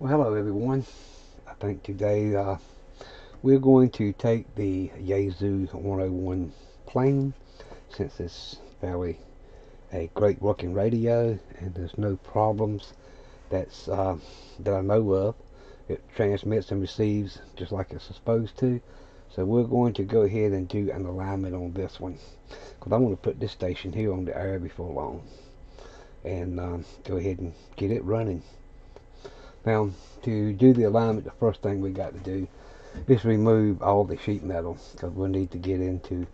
Well, hello everyone. I think today uh, we're going to take the Yaesu 101 plane since it's fairly a great working radio and there's no problems that's uh, that I know of. It transmits and receives just like it's supposed to. So we're going to go ahead and do an alignment on this one because I want to put this station here on the air before long and um, go ahead and get it running. Now, to do the alignment, the first thing we got to do is remove all the sheet metal because we'll need to get into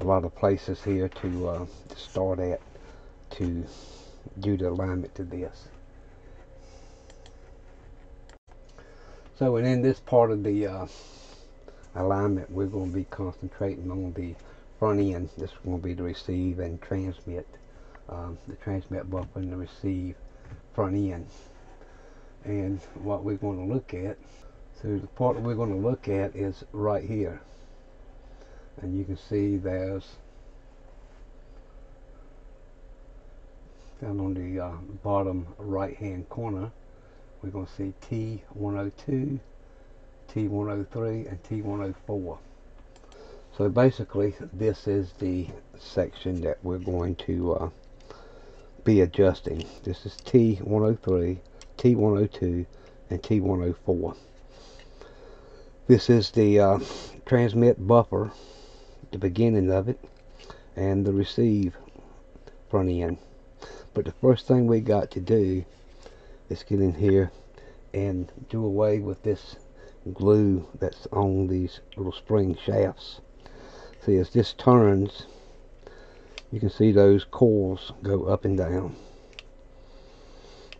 a lot of places here to, uh, to start at to do the alignment to this. So, and in this part of the uh, alignment, we're going to be concentrating on the front end. This is going to be the receive and transmit, um, the transmit buffer and the receive front end and what we're going to look at. So the part that we're going to look at is right here. And you can see there's down on the uh, bottom right hand corner we're going to see T102 T103 and T104 so basically this is the section that we're going to uh, be adjusting. This is T103 T102 and T104. This is the uh, transmit buffer, the beginning of it, and the receive front end. But the first thing we got to do is get in here and do away with this glue that's on these little spring shafts. See, as this turns, you can see those coils go up and down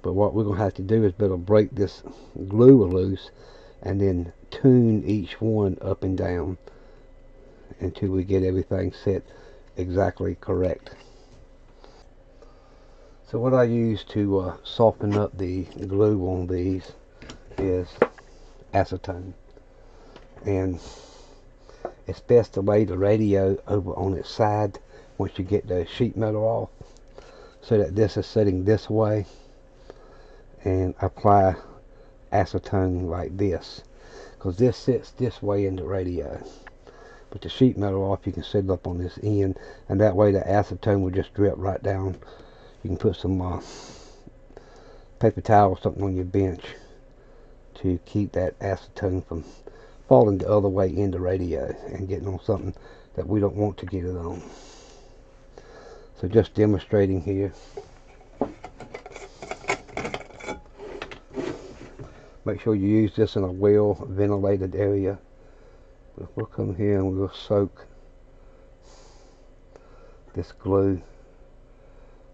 but what we're going to have to do is better break this glue loose and then tune each one up and down until we get everything set exactly correct. So what I use to uh, soften up the glue on these is acetone. And it's best to lay the radio over on its side once you get the sheet metal off so that this is sitting this way and apply acetone like this because this sits this way in the radio. But the sheet metal off you can set it up on this end and that way the acetone will just drip right down. You can put some uh, paper towel or something on your bench to keep that acetone from falling the other way in the radio and getting on something that we don't want to get it on. So just demonstrating here Make sure you use this in a well ventilated area. We'll come here and we'll soak this glue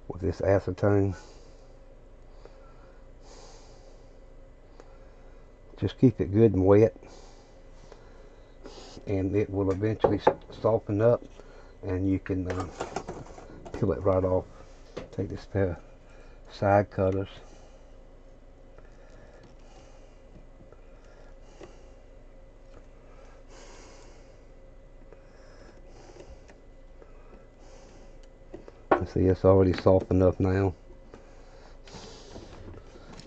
with this acetone. Just keep it good and wet and it will eventually soften up and you can uh, peel it right off. Take this pair of side cutters see it's already soft enough now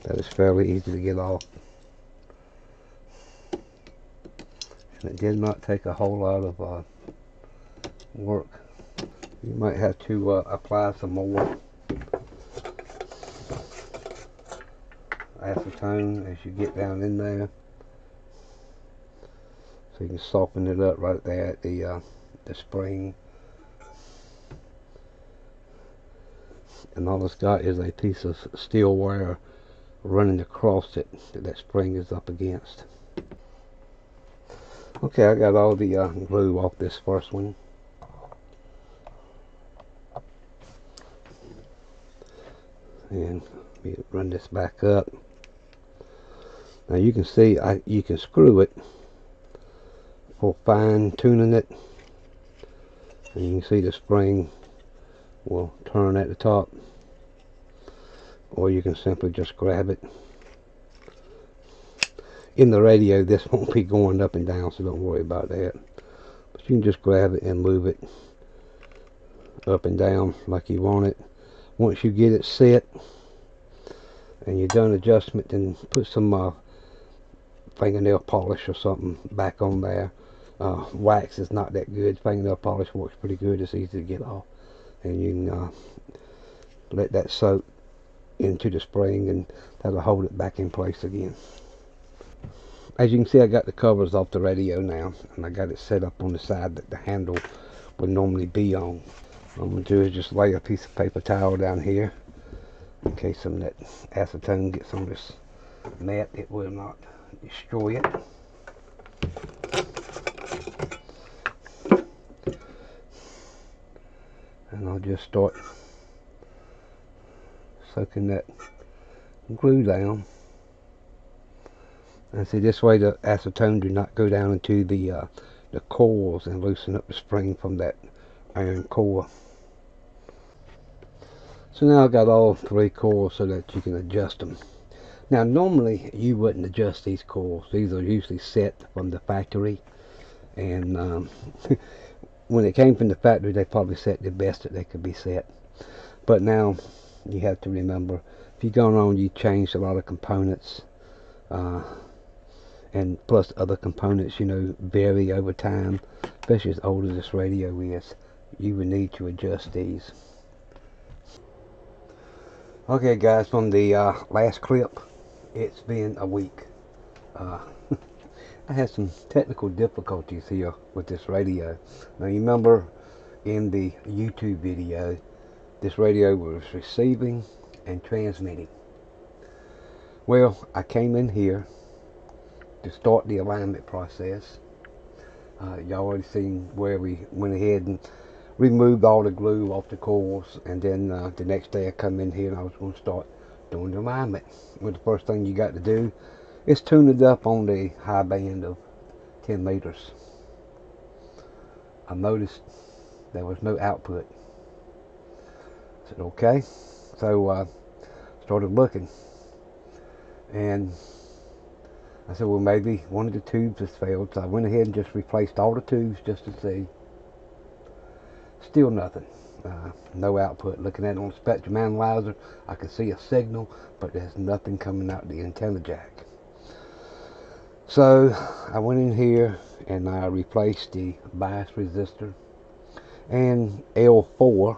that it's fairly easy to get off. And it did not take a whole lot of uh, work. You might have to uh, apply some more acetone as you get down in there. So you can soften it up right there at the uh, the spring and all it's got is a piece of steel wire running across it that that spring is up against. Okay I got all the uh, glue off this first one. And run this back up. Now you can see I you can screw it for fine tuning it. And you can see the spring will turn at the top or you can simply just grab it in the radio this won't be going up and down so don't worry about that but you can just grab it and move it up and down like you want it once you get it set and you're done adjustment then put some uh, fingernail polish or something back on there. Uh, wax is not that good. Fingernail polish works pretty good. It's easy to get off. And you can uh, let that soak into the spring and that'll hold it back in place again. As you can see I got the covers off the radio now and I got it set up on the side that the handle would normally be on. What I'm going to do is just lay a piece of paper towel down here in case some of that acetone gets on this mat it will not destroy it. And I'll just start soaking that glue down. And see this way the acetone do not go down into the uh, the coils and loosen up the spring from that iron core. So now I've got all three coils so that you can adjust them. Now normally you wouldn't adjust these coils. These are usually set from the factory. And um, when it came from the factory they probably set the best that they could be set. But now you have to remember if you go on you change a lot of components uh, and plus other components you know vary over time especially as old as this radio is. You would need to adjust these. Okay guys from the uh, last clip it's been a week. Uh, I had some technical difficulties here with this radio now you remember in the YouTube video this radio was receiving and transmitting. Well, I came in here to start the alignment process. Uh, y'all already seen where we went ahead and removed all the glue off the coils and then uh, the next day I come in here and I was going to start doing the alignment. Well, the first thing you got to do is tuned up on the high band of 10 meters. I noticed there was no output I said, okay. So uh, started looking. And I said, well, maybe one of the tubes has failed. So I went ahead and just replaced all the tubes just to see. Still nothing. Uh, no output. Looking at it on spectrum analyzer, I can see a signal, but there's nothing coming out the antenna jack. So I went in here and I replaced the bias resistor and L4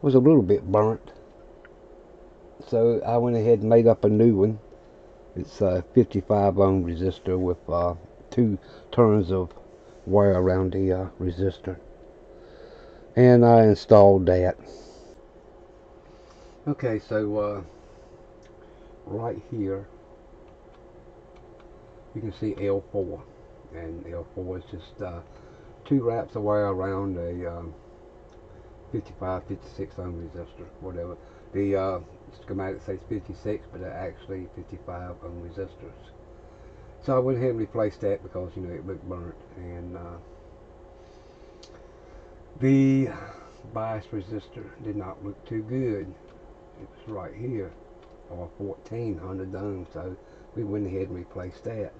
was a little bit burnt. So I went ahead and made up a new one. It's a 55 ohm resistor with uh, two turns of wire around the uh, resistor. And I installed that. Okay, so uh, right here you can see L4 and L4 is just uh, two wraps wire around a um, 55, 56 ohm resistor, whatever. The uh, schematic says 56, but they're actually 55 ohm resistors. So I went ahead and replaced that because, you know, it looked burnt. And uh, the bias resistor did not look too good. It was right here, or 1400 ohm. So we went ahead and replaced that.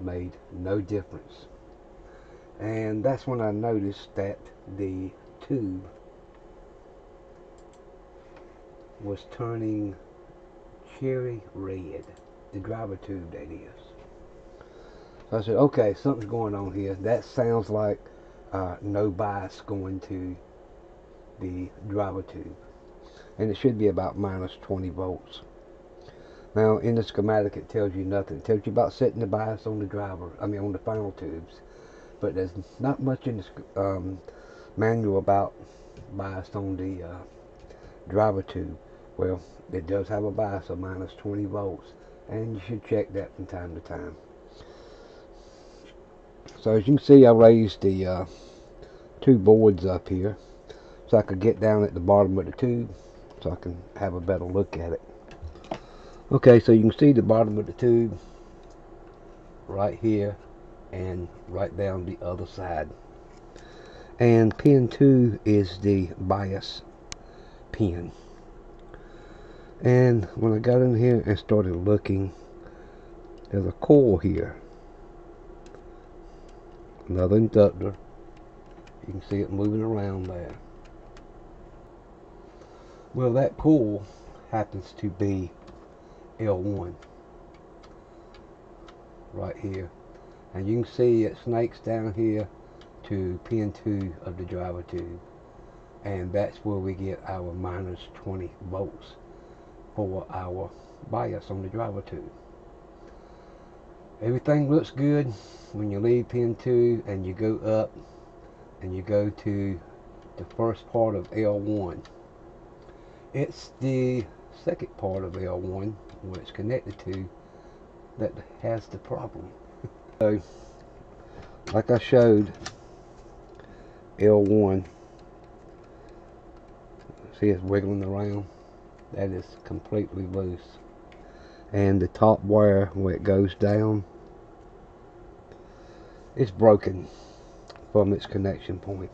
Made no difference. And that's when I noticed that the tube was turning cherry red. The driver tube, that is. So I said, okay, something's going on here. That sounds like uh, no bias going to the driver tube. And it should be about minus 20 volts. Now, in the schematic, it tells you nothing. It tells you about setting the bias on the driver, I mean, on the final tubes. But there's not much in the um, manual about bias on the uh, driver tube. Well, it does have a bias of minus 20 volts, and you should check that from time to time. So as you can see, I raised the uh, two boards up here so I could get down at the bottom of the tube so I can have a better look at it. Okay, so you can see the bottom of the tube right here and right down the other side. And pin 2 is the bias pin and when I got in here and started looking there's a coil here. Another inductor. You can see it moving around there well that coil happens to be L1 right here. And you can see it snakes down here to pin 2 of the driver tube. And that's where we get our minus 20 volts for our bias on the driver tube. Everything looks good when you leave pin 2 and you go up and you go to the first part of L1 it's the second part of L1 where it's connected to that has the problem. So like I showed L1 see it's wiggling around. That is completely loose. And the top wire where it goes down it's broken from its connection point.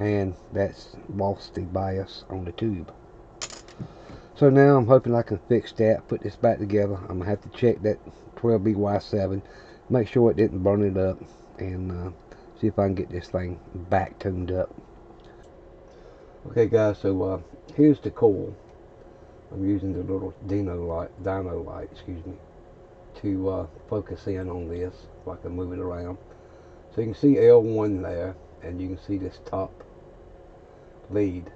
And that's lost the bias on the tube so now I'm hoping I can fix that put this back together I'm gonna have to check that 12BY7 make sure it didn't burn it up and uh, see if I can get this thing back tuned up okay guys so uh, here's the coil I'm using the little Dino-Lite, Dino light, excuse me, to uh, focus in on this if I can move it around. So you can see L1 there, and you can see this top lead.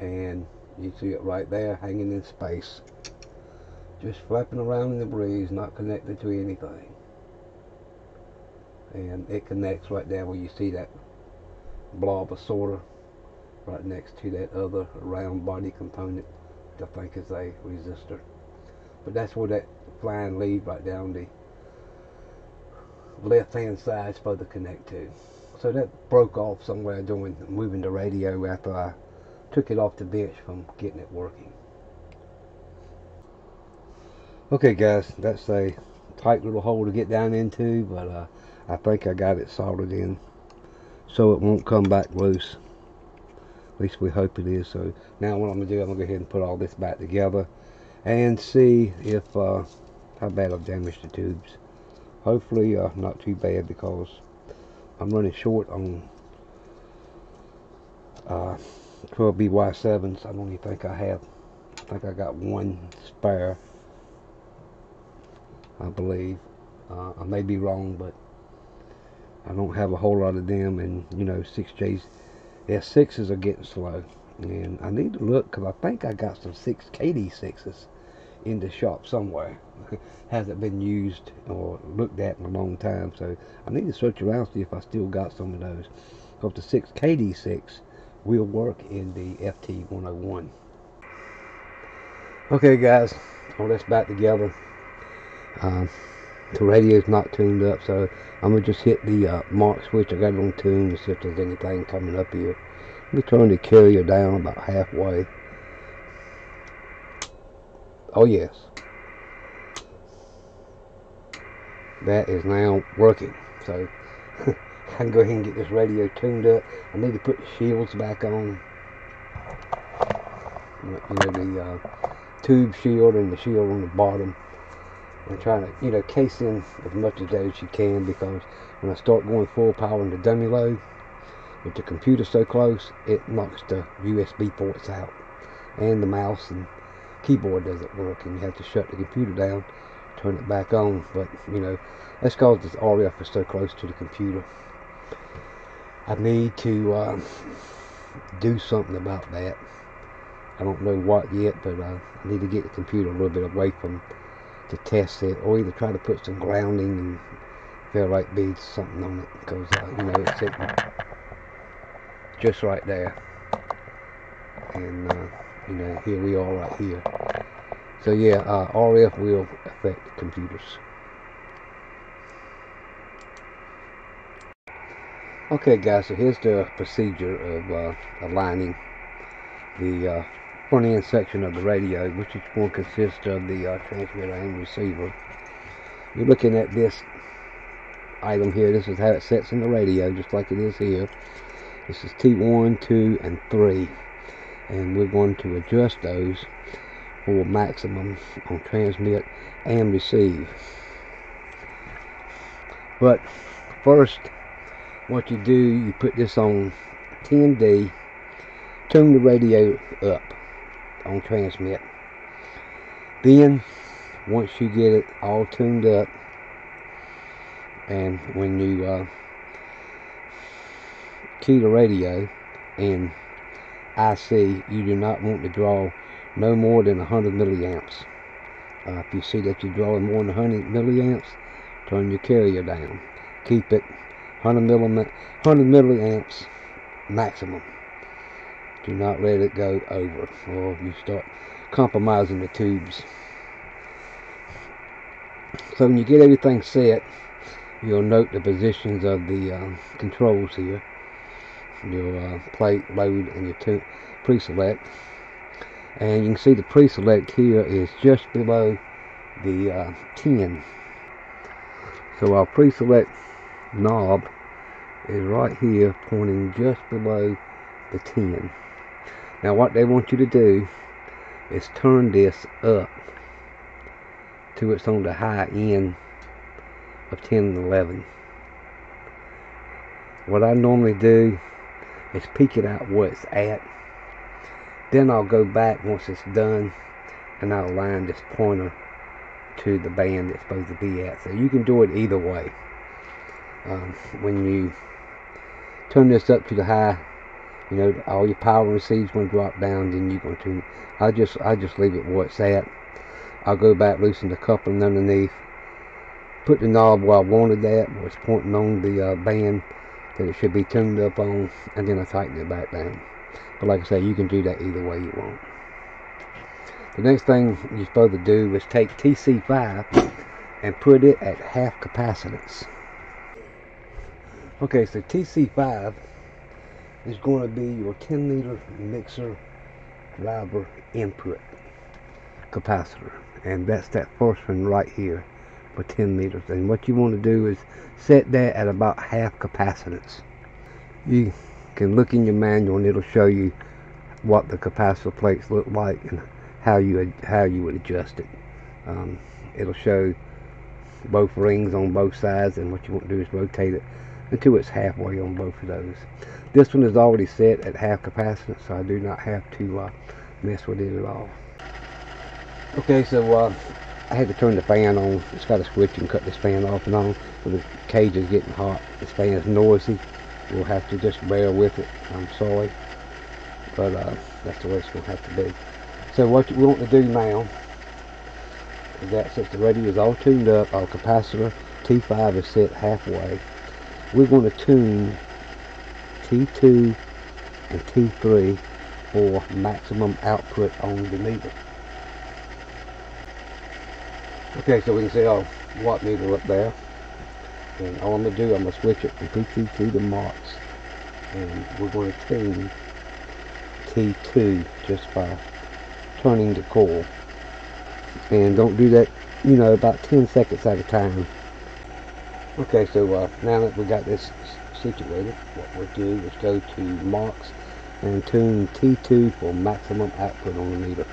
And you see it right there hanging in space. Just flapping around in the breeze, not connected to anything. And it connects right there where you see that blob of solder right next to that other round body component I think is a resistor but that's where that flying lead right down the left hand side is supposed to connect to so that broke off somewhere doing moving the radio after I took it off the bench from getting it working okay guys that's a tight little hole to get down into but uh, I think I got it soldered in so it won't come back loose at least we hope it is. So now what I'm going to do, I'm going to go ahead and put all this back together and see if uh, how bad I've damaged the tubes. Hopefully uh, not too bad because I'm running short on uh, 12 BY7s. I don't even think I have. I think I got one spare. I believe. Uh, I may be wrong, but I don't have a whole lot of them, and you know, 6Js S6s are getting slow. And I need to look because I think I got some 6 KD6s in the shop somewhere. Hasn't been used or looked at in a long time. So I need to search around see if I still got some of those. Because the 6 KD6 will work in the FT101. Okay guys, all this back together. Um, the radio's not tuned up so I'm gonna just hit the uh, mark switch I got it on tune to see if there's anything coming up here let me to the carrier down about halfway oh yes that is now working so can go ahead and get this radio tuned up I need to put the shields back on you know the uh, tube shield and the shield on the bottom and trying to, you know, case in as much of that as you can because when I start going full power into dummy load, with the computer so close, it knocks the USB ports out. And the mouse and keyboard doesn't work and you have to shut the computer down, turn it back on. But, you know, that's because this RF is so close to the computer. I need to uh, do something about that. I don't know what yet, but uh, I need to get the computer a little bit away from to test it or either try to put some grounding and ferrite beads something on it because uh, you know it's sitting just right there. And uh, you know here we are right here. So yeah uh, RF will affect computers okay guys so here's the procedure of uh, aligning the uh, front end section of the radio, which is going to consist of the uh, transmitter and receiver. You're looking at this item here. This is how it sets in the radio, just like it is here. This is T1, 2, and 3. And we're going to adjust those for maximum on transmit and receive. But first, what you do, you put this on 10D, tune the radio up on transmit Then, once you get it all tuned up, and when you uh, key the radio and IC, you do not want to draw no more than 100 milliamps. Uh, if you see that you're drawing more than 100 milliamps, turn your carrier down. Keep it 100 milliamps, 100 milliamps maximum. Do not let it go over, or you start compromising the tubes. So when you get everything set, you'll note the positions of the uh, controls here. Your uh, plate, load, and your pre-select. And you can see the pre-select here is just below the uh, 10. So our pre-select knob is right here pointing just below the 10. Now what they want you to do is turn this up to it's on the high end of 10 and 11. What I normally do is peak it out where it's at. Then I'll go back once it's done and I'll line this pointer to the band it's supposed to be at. So you can do it either way. Um, when you turn this up to the high, you know, all your power receives going to drop down, then you're going to, I just, I just leave it where it's at. I'll go back, loosen the coupling underneath, put the knob where I wanted that, where it's pointing on the uh, band that it should be tuned up on, and then I tighten it back down. But like I say, you can do that either way you want. The next thing you're supposed to do is take TC5 and put it at half capacitance. Okay, so TC5 is going to be your 10 liter mixer driver input capacitor. And that's that first one right here for 10 liters. And what you want to do is set that at about half capacitance. You can look in your manual and it'll show you what the capacitor plates look like and how you how you would adjust it. Um, it'll show both rings on both sides and what you want to do is rotate it until it's halfway on both of those this one is already set at half capacitance so I do not have to uh, mess with it at all okay so uh, I had to turn the fan on. It's got a switch and cut this fan off and on. So the cage is getting hot. This fan is noisy. We'll have to just bear with it. I'm sorry. But uh, that's the way it's going to have to be. So what we want to do now is that since the radio is all tuned up, our capacitor T5 is set halfway. We're going to tune T2 and T3 for maximum output on the meter. Okay, so we can see our watt meter up there. And all I'm going to do, I'm going to switch it from PTT to MOX. And we're going to tune T2 just by turning the coil. And don't do that, you know, about 10 seconds at a time. Okay, so uh, now that we got this situated, what we'll do is go to MOX and tune T2 for maximum output on the meter.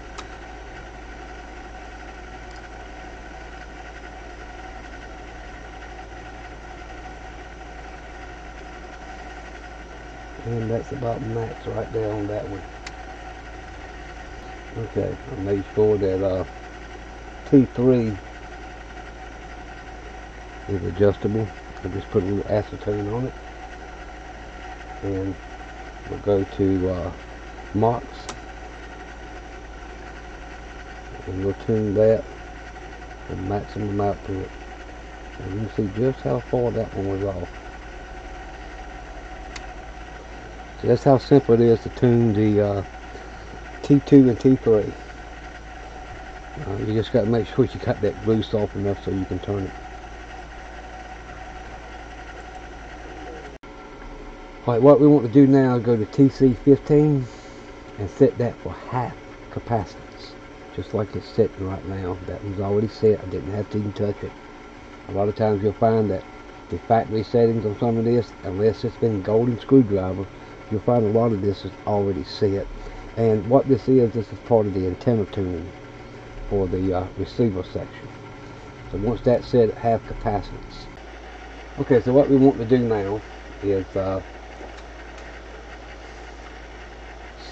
and that's about max right there on that one okay I made sure that uh, T3 is adjustable. I just put a little acetone on it. And we'll go to uh, MOX and we'll tune that to maximum output. And you can see just how far that one was off. So that's how simple it is to tune the uh, T2 and T3. Uh, you just got to make sure you cut that glue soft enough so you can turn it. Alright, what we want to do now is go to TC15 and set that for half capacitance. Just like it's sitting right now. That one's already set. I didn't have to even touch it. A lot of times you'll find that the factory settings on some of this, unless it's been golden screwdriver, you'll find a lot of this is already set and what this is this is part of the antenna tuning for the uh, receiver section so once that's set half capacitance okay so what we want to do now is uh,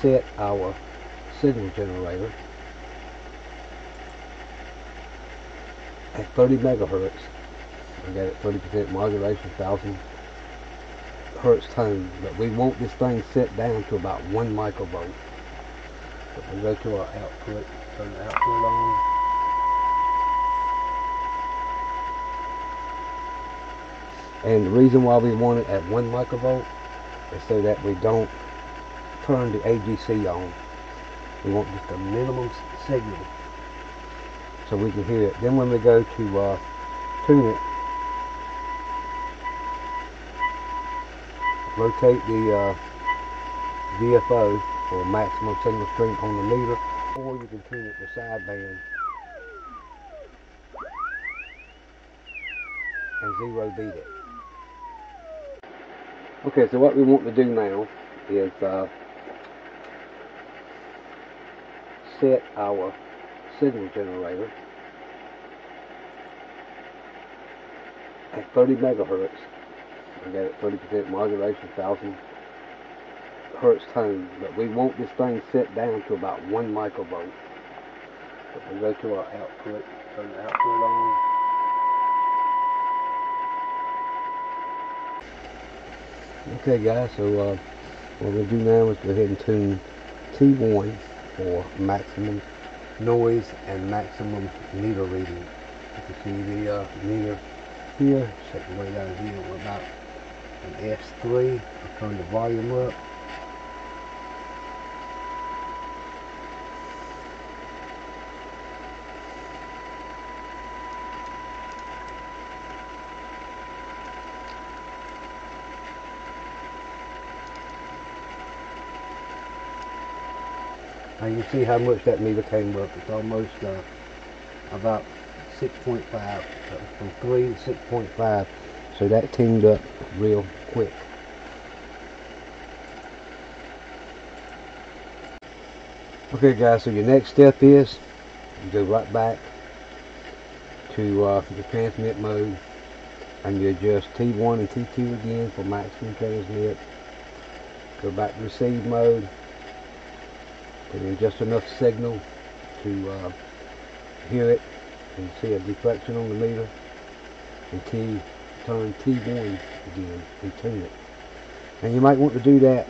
set our signal generator at 30 megahertz. I got it 30% modulation, 1000 hertz tone, but we want this thing set down to about one microvolt. So we go to our output, turn the output on. And the reason why we want it at one microvolt is so that we don't turn the AGC on. We want just a minimum signal so we can hear it. Then when we go to uh, tune it, rotate the uh, VFO for maximum signal strength on the meter, or you can tune it to sideband and zero beat it. Okay, so what we want to do now is uh, set our signal generator at 30 megahertz. I got it 30% modulation, 1000 hertz tone, but we want this thing set down to about one microvolt. So we go to our output, turn the output on. Okay guys, so uh, what we'll do now is go ahead and tune T1 for maximum noise and maximum meter reading. You can see the uh, meter here, set the way down here, we're about an S3. I'll turn the volume up. You see how much that meter came up. It's almost uh, about 6.5, from 3 to 6.5. So that teamed up real quick. Okay guys, so your next step is you go right back to uh, the transmit mode and you adjust T1 and T2 again for maximum transmit. Go back to receive mode Put in just enough signal to uh, hear it and see a deflection on the meter. And turn T1 again and tune it. And you might want to do that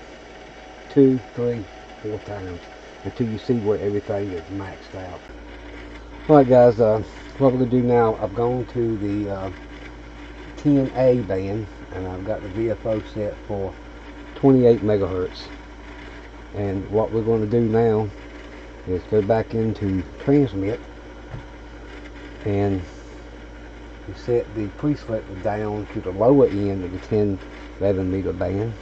two, three, four times until you see where everything is maxed out. Alright guys, uh, what we're going to do now, I've gone to the uh, 10A band and I've got the VFO set for 28 megahertz and what we're going to do now is go back into transmit and set the pre-selector down to the lower end of the 10 11 meter band.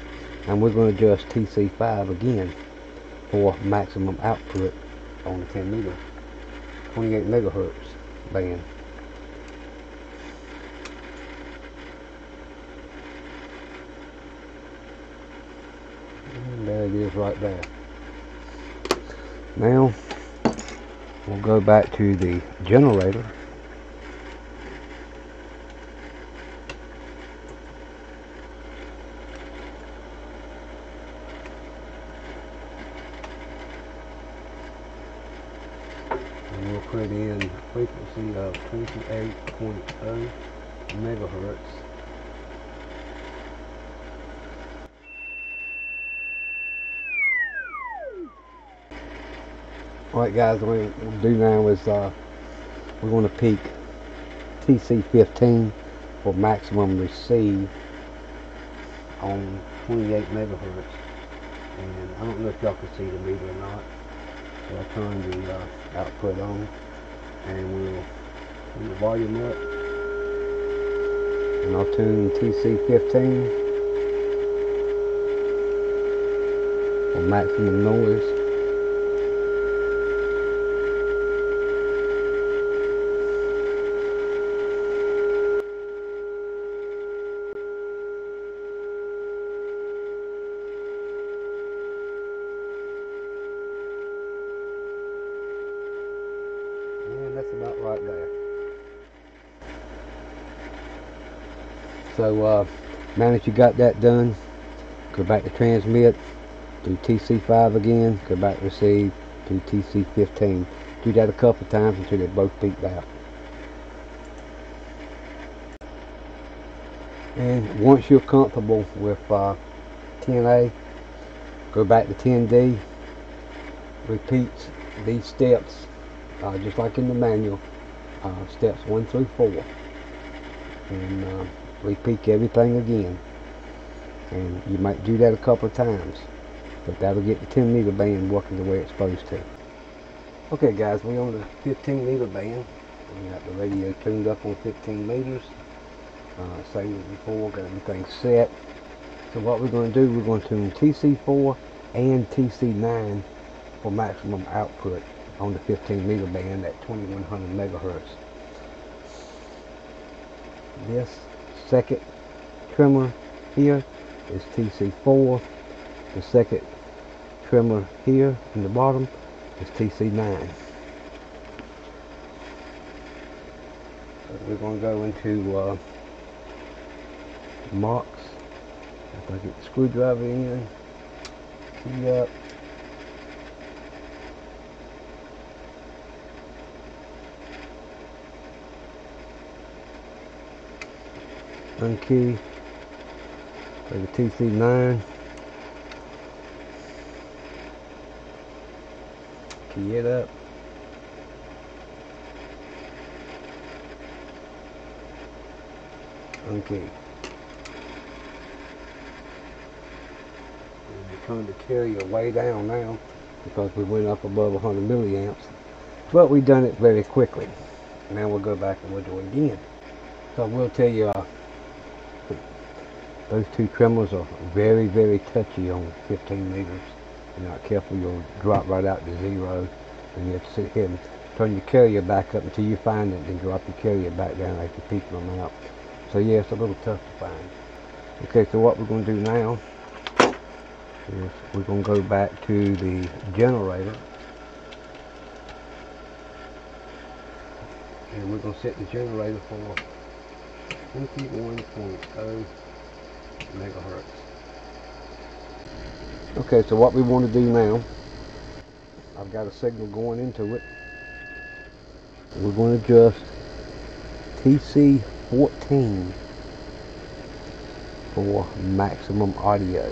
And we're going to adjust TC5 again for maximum output on the 10 meter 28 megahertz band there it is right there. Now we'll go back to the generator. And we'll put in frequency of 28.0 megahertz Alright guys, what we'll do now is uh, we're going to peak TC15 for maximum receive on 28 megahertz. And I don't know if y'all can see the meter or not. but I'll turn the uh, output on and we'll turn the volume up. And I'll tune TC15 for maximum noise. that's about right there. So uh, now that you got that done, go back to transmit, do TC5 again, go back to receive, do TC15. Do that a couple times until they both peaked out. And once you're comfortable with uh, 10A, go back to 10D, repeat these steps, uh, just like in the manual, uh, steps 1 through 4. And uh, repeat everything again. And you might do that a couple of times, but that'll get the 10 meter band working the way it's supposed to. Okay guys, we're on the 15 meter band. We got the radio tuned up on 15 meters. Uh, same as before, got everything set. So what we're going to do, we're going to tune TC4 and TC9 for maximum output on the 15 meter band at 2100 megahertz. This second trimmer here is TC4. The second trimmer here in the bottom is TC9. So we're going to go into uh, MOX. If I get the screwdriver in, key up. Unkey. Play the TC9. Key it up. Okay. We're trying to carry it way down now because we went up above 100 milliamps. But we've done it very quickly. Now we'll go back and we'll do it again. So we'll tell you, uh, those two trimmers are very, very touchy on 15 meters. If you're not careful, you'll drop right out to zero. And you have to sit here and turn your carrier back up until you find it, and drop your carrier back down after peaking them out. So yeah, it's a little tough to find. Okay, so what we're going to do now is we're going to go back to the generator. And we're going to set the generator for 21.0 megahertz. Okay, so what we want to do now, I've got a signal going into it. We're going to adjust TC14 for maximum audio.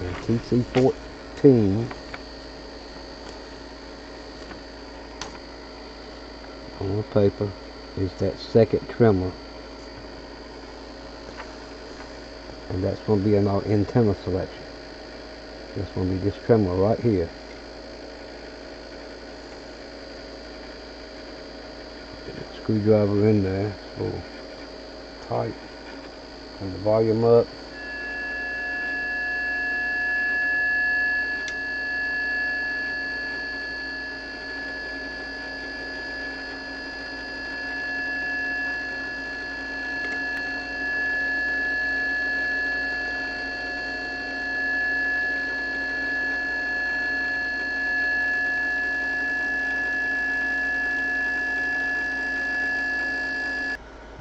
And TC14 on the paper is that second trimmer and that's going to be in our antenna selection. That's going to be this trimmer right here. Screwdriver in there little tight. Turn the volume up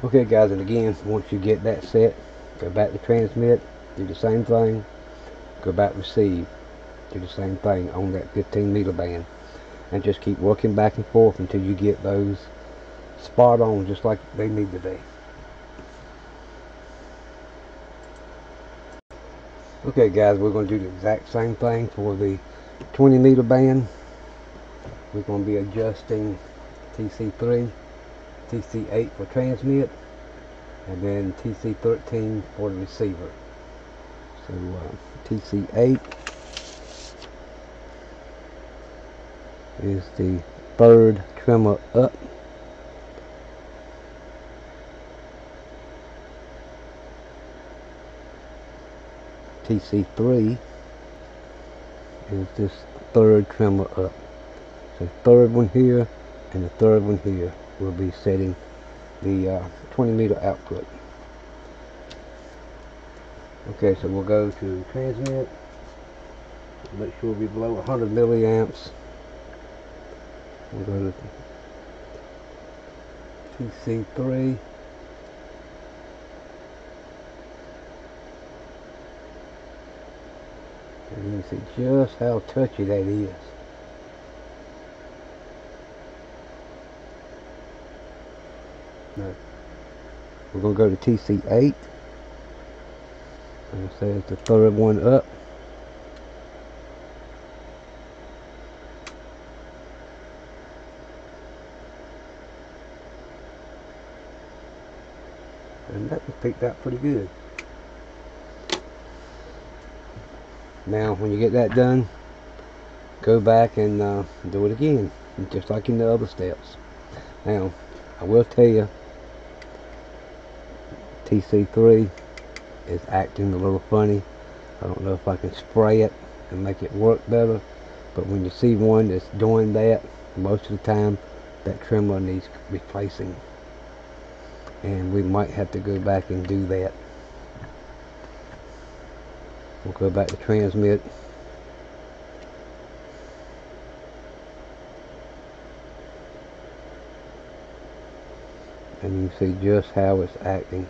Okay guys, and again, once you get that set, go back to transmit, do the same thing, go back receive, do the same thing on that 15 meter band, and just keep working back and forth until you get those spot on just like they need to be. Okay guys, we're going to do the exact same thing for the 20 meter band. We're going to be adjusting TC3 TC8 for transmit, and then TC13 for the receiver. So uh, TC8 is the third trimmer up. TC3 is this third trimmer up. So third one here and the third one here will be setting the uh, 20 meter output. Okay, so we'll go to transmit. Make sure we're below 100 milliamps. We'll go to TC3. And you can see just how touchy that is. We're going to go to TC8 and it says the third one up. And that was picked out pretty good. Now when you get that done go back and uh, do it again just like in the other steps. Now I will tell you TC3 is acting a little funny. I don't know if I can spray it and make it work better but when you see one that's doing that most of the time that trimmer needs replacing. And we might have to go back and do that. We'll go back to transmit. And you see just how it's acting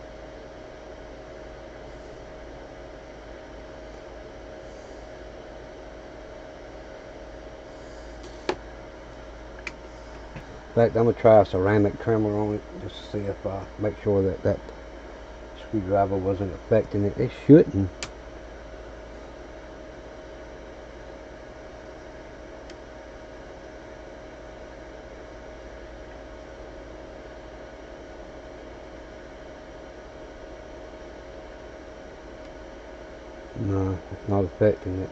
In fact, I'm going to try a ceramic trimmer on it just to see if I uh, make sure that that screwdriver wasn't affecting it. It shouldn't. No, it's not affecting it.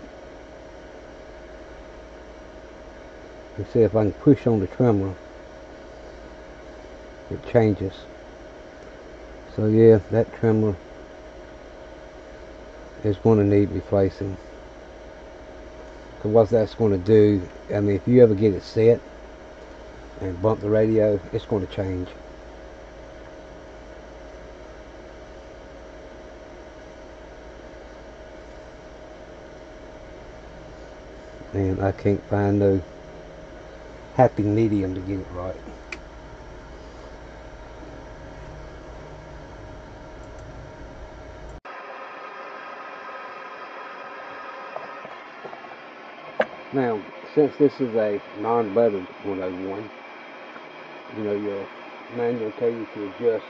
Let's see if I can push on the trimmer it changes. So yeah that trimmer is going to need replacing. Because what that's going to do I mean if you ever get it set and bump the radio it's going to change. And I can't find no happy medium to get it right Now, since this is a non-lettered 101, you know, your manual will tell you to adjust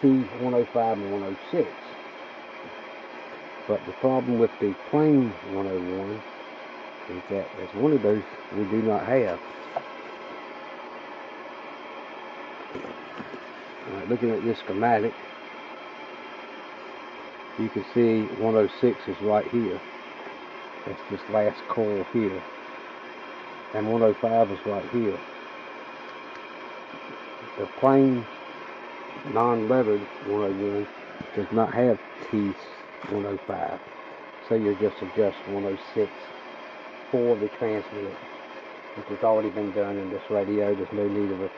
T105 and 106. But the problem with the plain 101 is that there's one of those we do not have. Right, looking at this schematic, you can see 106 is right here. It's this last coil here. And 105 is right here. The plain non-lettered 101 does not have T105. So you're just adjust 106 for the transmit, which has already been done in this radio. There's no need of a,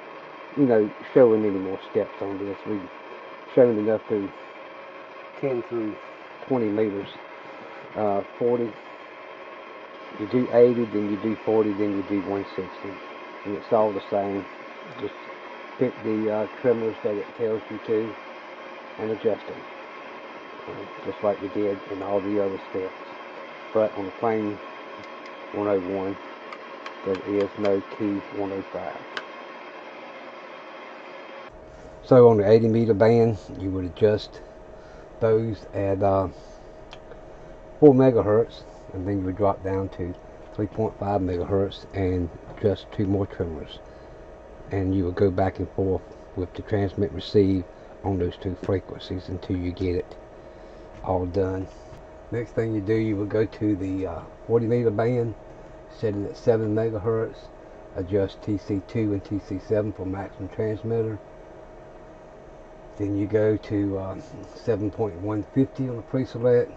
you know, showing any more steps on this. We've shown enough through 10 through 20 meters, uh, 40, you do 80, then you do 40, then you do 160. And it's all the same. Just pick the uh, trimmers that it tells you to and adjust them. Just like we did in all the other steps. But on the plain 101, there is no key 105. So on the 80 meter band, you would adjust those at uh, 4 megahertz and then you would drop down to 3.5 megahertz and just two more trimmers and you would go back and forth with the transmit receive on those two frequencies until you get it all done. Next thing you do you would go to the uh, 40 meter band set it at 7 megahertz adjust TC2 and TC7 for maximum transmitter. Then you go to uh, 7.150 on the pre-select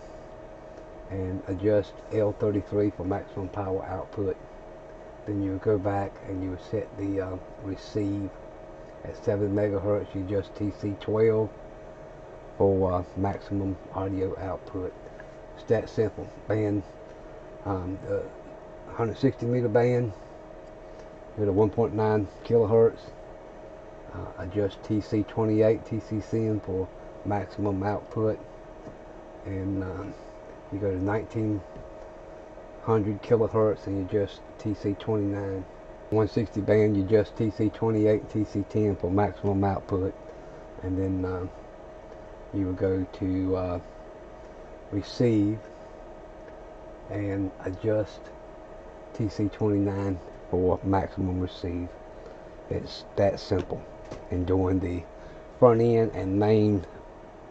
and adjust L33 for maximum power output. Then you go back and you set the uh, receive at 7 megahertz. You adjust TC12 for uh, maximum audio output. It's that simple. Band um, the 160 meter band with a 1.9 kilohertz. Uh, adjust TC28 TC10 for maximum output. And um, you go to 1900 kilohertz and you adjust TC29 160 band you adjust TC28 TC10 for maximum output and then uh, you will go to uh, receive and adjust TC29 for maximum receive. It's that simple in doing the front end and main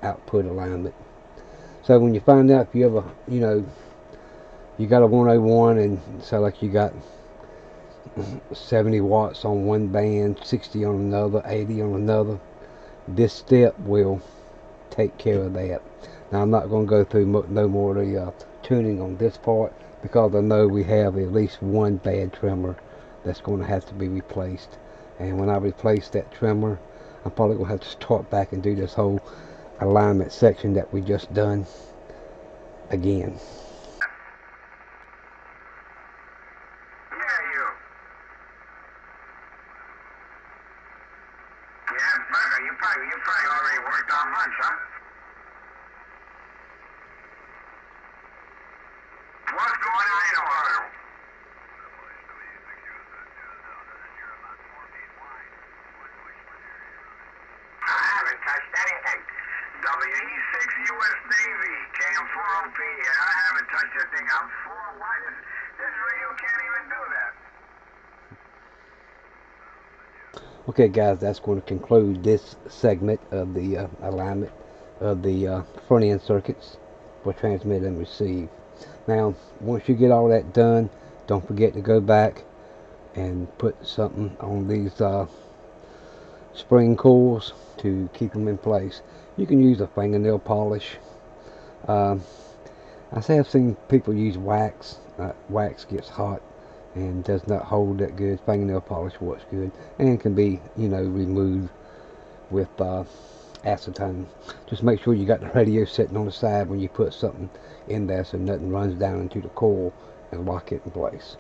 output alignment. So when you find out if you ever, you know, you got a 101 and so like you got 70 watts on one band, 60 on another, 80 on another, this step will take care of that. Now I'm not going to go through no more of the uh, tuning on this part because I know we have at least one bad trimmer that's going to have to be replaced. And when I replace that trimmer, I'm probably going to have to start back and do this whole alignment section that we just done again. you probably, you probably already worked on lunch, huh? What's going on in Ohio? I haven't touched anything. WE6 US Navy, Cam 4OP, I haven't touched a thing. I'm four. Why does this radio can't even do that? Okay guys, that's going to conclude this segment of the uh, alignment of the uh, front end circuits for transmit and receive. Now, once you get all that done, don't forget to go back and put something on these uh, spring coils to keep them in place. You can use a fingernail polish. Um, I say I've seen people use wax. Uh, wax gets hot and does not hold that good. Fingernail polish works good and can be, you know, removed with uh, acetone. Just make sure you got the radio sitting on the side when you put something in there so nothing runs down into the coil and lock it in place.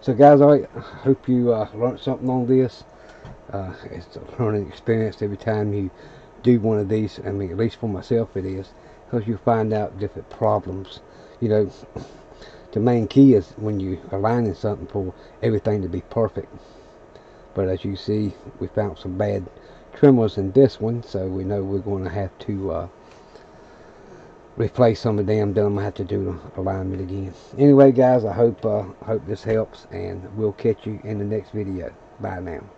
So guys, I hope you uh, learned something on this. Uh, it's a learning experience every time you do one of these. I mean, at least for myself it is. Because you find out different problems. You know, the main key is when you aligning something for everything to be perfect. But as you see we found some bad trimmers in this one so we know we're going to have to uh, replace some of them. Then I'm to have to do the alignment again. Anyway guys I hope uh, hope this helps and we'll catch you in the next video. Bye now